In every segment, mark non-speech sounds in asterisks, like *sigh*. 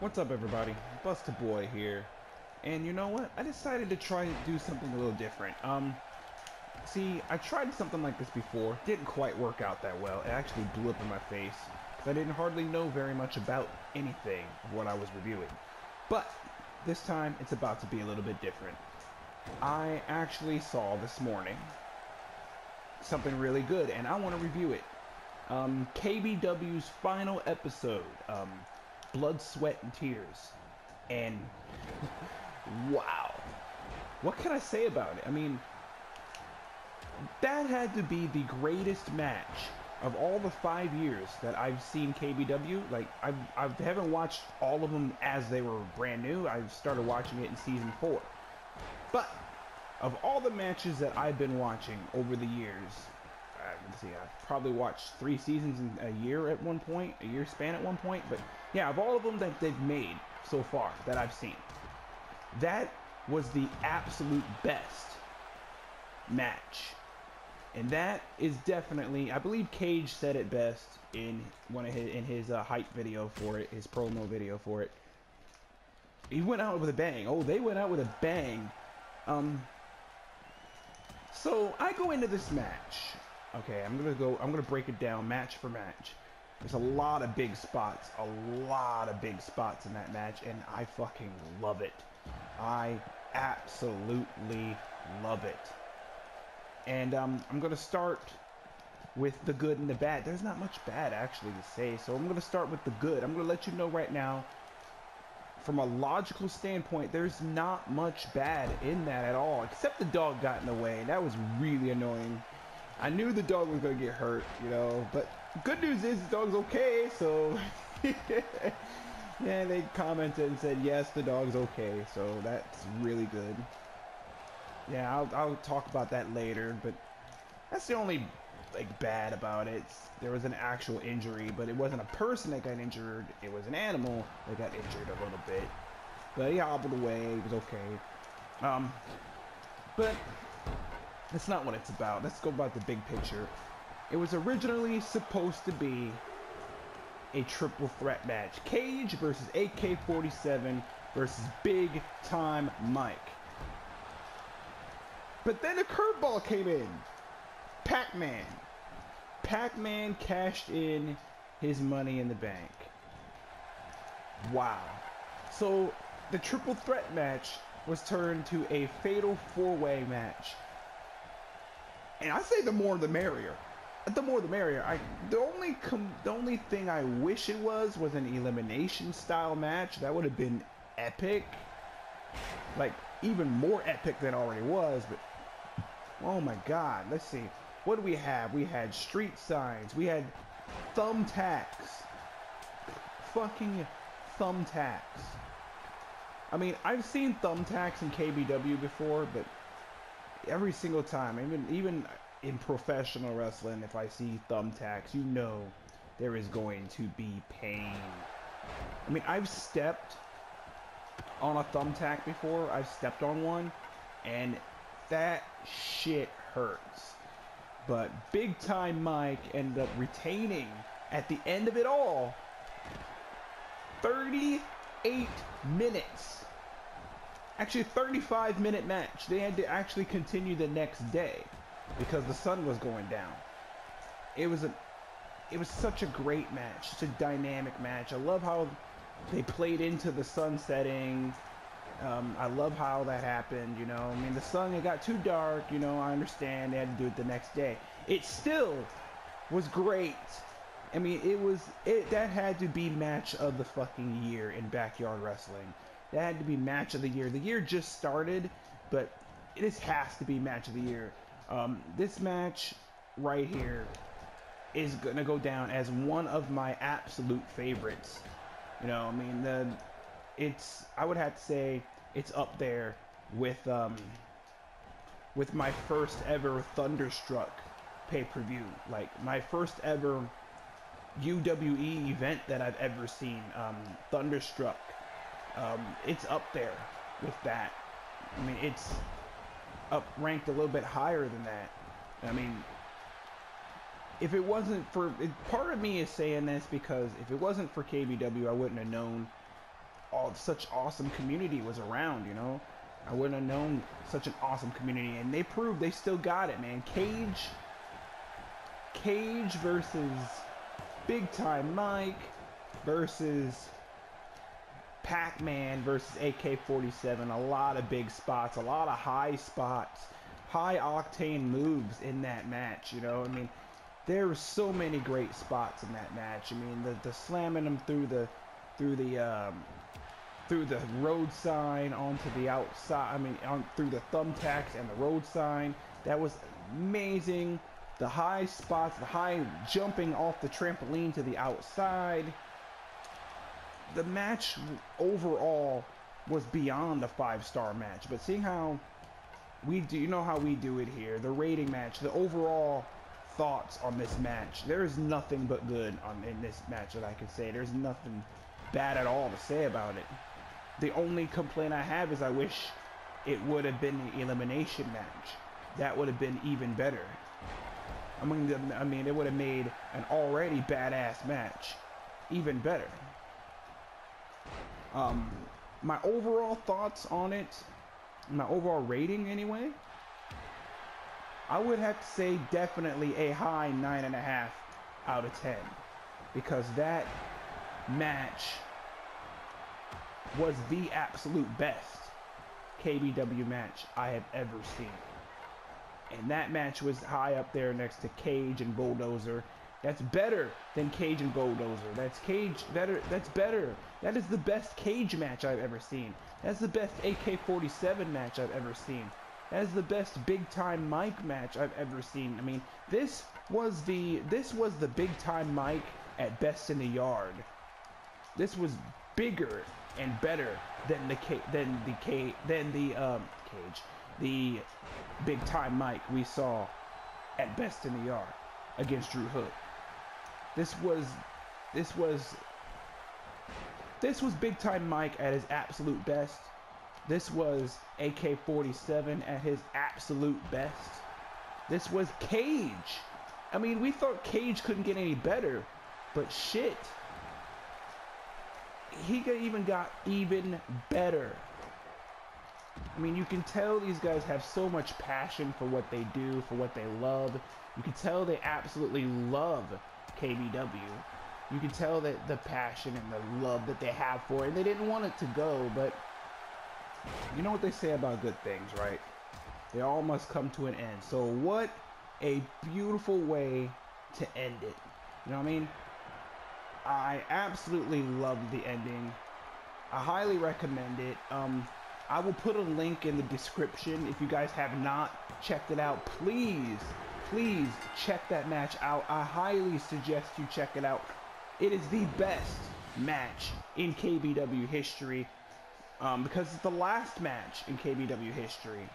What's up, everybody? Busta Boy here. And you know what? I decided to try to do something a little different. Um, see, I tried something like this before. Didn't quite work out that well. It actually blew up in my face. Because I didn't hardly know very much about anything of what I was reviewing. But, this time, it's about to be a little bit different. I actually saw this morning something really good, and I want to review it. Um, KBW's final episode. Um, blood, sweat, and tears. And wow. What can I say about it? I mean, that had to be the greatest match of all the five years that I've seen KBW. Like, I've, I haven't watched all of them as they were brand new. I started watching it in season four. But of all the matches that I've been watching over the years, let's see, I've probably watched three seasons in a year at one point, a year span at one point. But yeah, of all of them that they've made so far that I've seen, that was the absolute best match. And that is definitely, I believe Cage said it best in one of his in his uh, hype video for it, his promo video for it. He went out with a bang. Oh, they went out with a bang. Um, so I go into this match. Okay, I'm gonna go. I'm gonna break it down match for match. There's a lot of big spots, a lot of big spots in that match, and I fucking love it. I absolutely love it. And um, I'm gonna start with the good and the bad. There's not much bad actually to say, so I'm gonna start with the good. I'm gonna let you know right now from a logical standpoint, there's not much bad in that at all, except the dog got in the way. That was really annoying. I knew the dog was gonna get hurt, you know, but good news is the dog's okay, so *laughs* yeah, they commented and said yes, the dog's okay, so that's really good. Yeah, I'll, I'll talk about that later, but that's the only like bad about it. There was an actual injury, but it wasn't a person that got injured. It was an animal that got injured a little bit. But he hobbled away. It was okay. Um, but that's not what it's about. Let's go about the big picture. It was originally supposed to be a triple threat match. Cage versus AK-47 versus Big Time Mike. But then a curveball came in. Pac-Man. Pac-Man cashed in his money in the bank. Wow. So the triple threat match was turned to a fatal four-way match. And I say the more the merrier. The more the merrier. I the only the only thing I wish it was was an elimination style match. That would have been epic. Like even more epic than already was, but oh my god, let's see what do we have? We had street signs. We had thumbtacks. Fucking thumbtacks. I mean, I've seen thumbtacks in KBW before, but every single time, even even in professional wrestling, if I see thumbtacks, you know there is going to be pain. I mean, I've stepped on a thumbtack before. I've stepped on one, and that shit hurts. But Big Time Mike ended up retaining at the end of it all 38 minutes. Actually, 35 minute match. They had to actually continue the next day because the sun was going down. It was a it was such a great match, such a dynamic match. I love how they played into the sun setting. Um, I love how that happened, you know. I mean, the sun, it got too dark, you know, I understand they had to do it the next day. It still was great. I mean, it was, it that had to be match of the fucking year in backyard wrestling. That had to be match of the year. The year just started, but this has to be match of the year. Um, this match right here is going to go down as one of my absolute favorites. You know, I mean, the it's I would have to say it's up there with um with my first ever Thunderstruck pay-per-view. Like my first ever UWE event that I've ever seen, um, Thunderstruck. Um, it's up there with that. I mean, it's up ranked a little bit higher than that. I mean, if it wasn't for it, part of me is saying this because if it wasn't for KBW, I wouldn't have known all such awesome community was around. You know, I wouldn't have known such an awesome community, and they proved they still got it, man. Cage, Cage versus Big Time Mike versus Pac-Man versus AK-47. A lot of big spots, a lot of high spots, high octane moves in that match. You know, I mean, there were so many great spots in that match. I mean, the the slamming them through the through the um, through the road sign onto the outside. I mean, on through the thumbtacks and the road sign. That was amazing. The high spots, the high jumping off the trampoline to the outside. The match overall was beyond a five-star match. But seeing how we do, you know how we do it here. The rating match, the overall thoughts on this match. There is nothing but good on in this match that I can say. There's nothing bad at all to say about it. The only complaint I have is I wish it would have been the elimination match. That would have been even better. I mean, I mean, it would have made an already badass match even better. Um, my overall thoughts on it, my overall rating anyway, I would have to say definitely a high nine and a half out of ten because that match was the absolute best KBW match I have ever seen. And that match was high up there next to Cage and Bulldozer. That's better than Cage and Bulldozer. That's Cage better. That's better. That is the best Cage match I've ever seen. That's the best AK-47 match I've ever seen. That is the best big time Mike match I've ever seen. I mean, this was the this was the big time Mike at best in the yard. This was bigger and better than the than the K, than the um, cage, the big time Mike we saw at best in the yard against Drew Hood. This was this was this was big time Mike at his absolute best. This was AK-47 at his absolute best. This was Cage. I mean, we thought Cage couldn't get any better, but shit. He even got even better. I mean, you can tell these guys have so much passion for what they do, for what they love. You can tell they absolutely love KBW. You can tell that the passion and the love that they have for it. And they didn't want it to go, but you know what they say about good things, right? They all must come to an end. So what a beautiful way to end it. You know what I mean? I absolutely love the ending. I highly recommend it. Um, I will put a link in the description. If you guys have not checked it out, please, please check that match out. I highly suggest you check it out. It is the best match in KBW history um, because it's the last match in KBW history.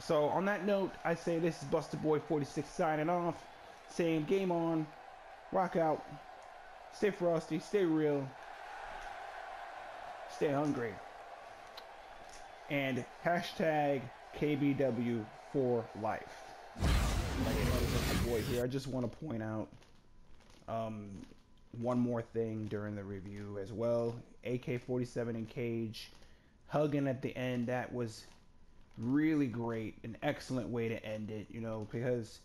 So on that note, I say this is Busta Boy 46 signing off, saying game on, rock out, stay frosty, stay real, stay hungry, and hashtag KBW for life. Here, I just want to point out um, one more thing during the review as well. AK-47 and Cage hugging at the end. That was really great. An excellent way to end it, you know, because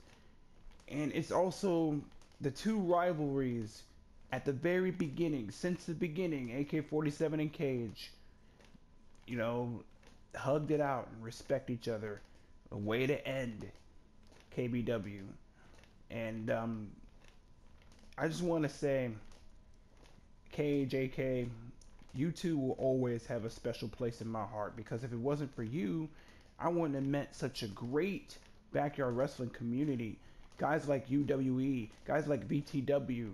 and it's also the two rivalries at the very beginning, since the beginning, AK-47 and Cage, you know, hugged it out and respect each other. A way to end KBW. And um, I just want to say, KJK, you two will always have a special place in my heart because if it wasn't for you, I wouldn't have met such a great backyard wrestling community. Guys like UWE, guys like BTW,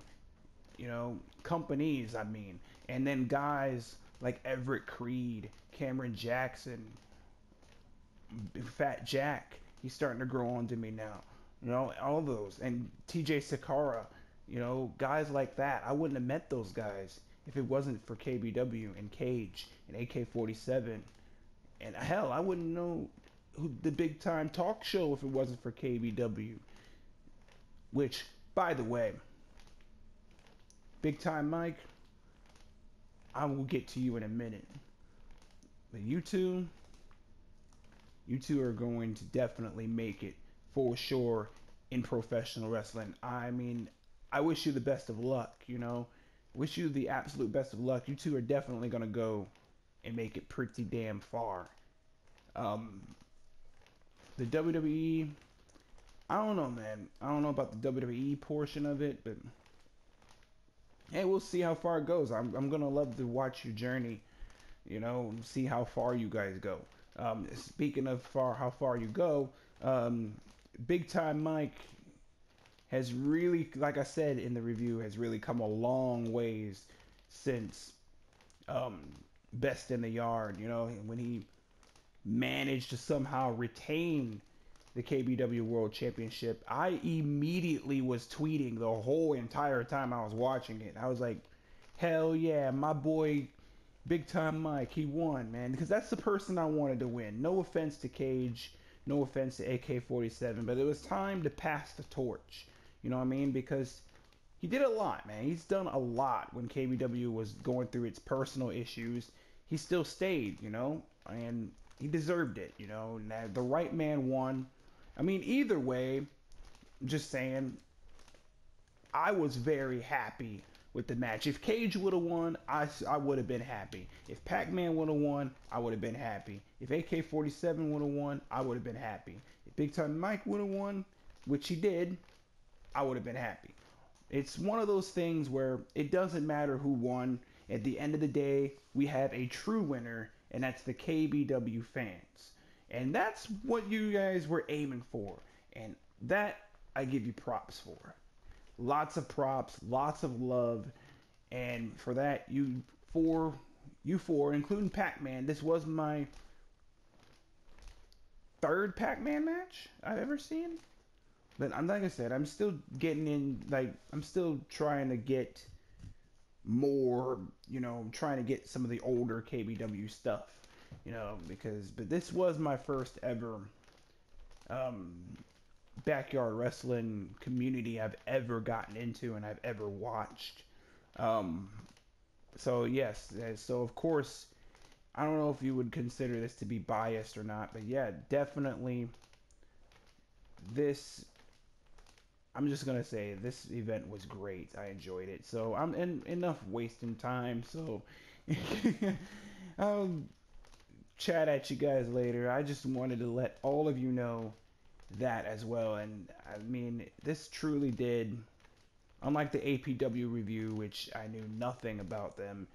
you know, companies, I mean, and then guys like Everett Creed, Cameron Jackson, Fat Jack, he's starting to grow on to me now. You know, all those, and TJ Sakara you know, guys like that. I wouldn't have met those guys if it wasn't for KBW and Cage and AK-47. And hell, I wouldn't know who, the big time talk show if it wasn't for KBW. Which, by the way, Big Time Mike, I will get to you in a minute. But you two, you two are going to definitely make it for sure in professional wrestling. I mean, I wish you the best of luck, you know. Wish you the absolute best of luck. You two are definitely going to go and make it pretty damn far. Um, the WWE, I don't know, man. I don't know about the WWE portion of it, but hey, we'll see how far it goes. I'm, I'm going to love to watch your journey, you know, see how far you guys go. Um, speaking of far, how far you go, um, Big Time Mike has really, like I said in the review, has really come a long ways since um, Best in the Yard. You know, when he managed to somehow retain the KBW World Championship, I immediately was tweeting the whole entire time I was watching it. I was like, hell yeah, my boy Big Time Mike, he won, man. Because that's the person I wanted to win. No offense to Cage, no offense to AK 47, but it was time to pass the torch. You know what I mean? Because he did a lot, man. He's done a lot when KBW was going through its personal issues. He still stayed, you know, and he deserved it, you know. And the right man won. I mean, either way, just saying, I was very happy with the match. If Cage would have won, I, I would have been happy. If Pac Man would have won, I would have been happy. If AK 47 would have won, I would have been happy. If Big Time Mike would have won, which he did, I would have been happy. It's one of those things where it doesn't matter who won. At the end of the day, we have a true winner, and that's the KBW fans. And that's what you guys were aiming for. And that I give you props for. Lots of props, lots of love. And for that, you four, you four, including Pac-Man, this was my third Pac-Man match I've ever seen. But I'm like I said, I'm still getting in. Like I'm still trying to get more. You know, trying to get some of the older KBW stuff. You know, because but this was my first ever um, backyard wrestling community I've ever gotten into and I've ever watched. Um, so yes, so of course, I don't know if you would consider this to be biased or not, but yeah, definitely this I'm just gonna say this event was great. I enjoyed it. So I'm in, enough wasting time. So I'll *laughs* chat at you guys later. I just wanted to let all of you know that as well. And I mean, this truly did. Unlike the APW review, which I knew nothing about them,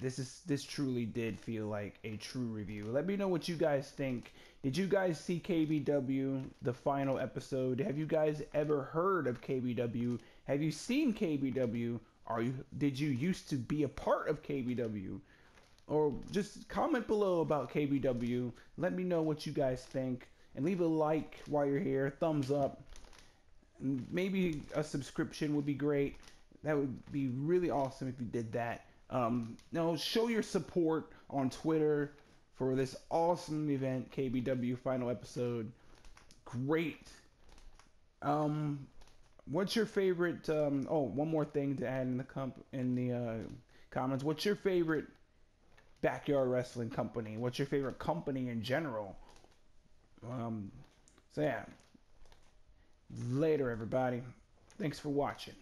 this is this truly did feel like a true review. Let me know what you guys think. Did you guys see KBW the final episode? Have you guys ever heard of KBW? Have you seen KBW? Are you did you used to be a part of KBW? Or just comment below about KBW. Let me know what you guys think and leave a like while you're here, thumbs up. Maybe a subscription would be great. That would be really awesome if you did that. Um, now, show your support on Twitter for this awesome event, KBW final episode. Great. Um, what's your favorite? Um, oh, one more thing to add in the comp in the uh, comments. What's your favorite backyard wrestling company? What's your favorite company in general? Um, so yeah. Later, everybody. Thanks for watching.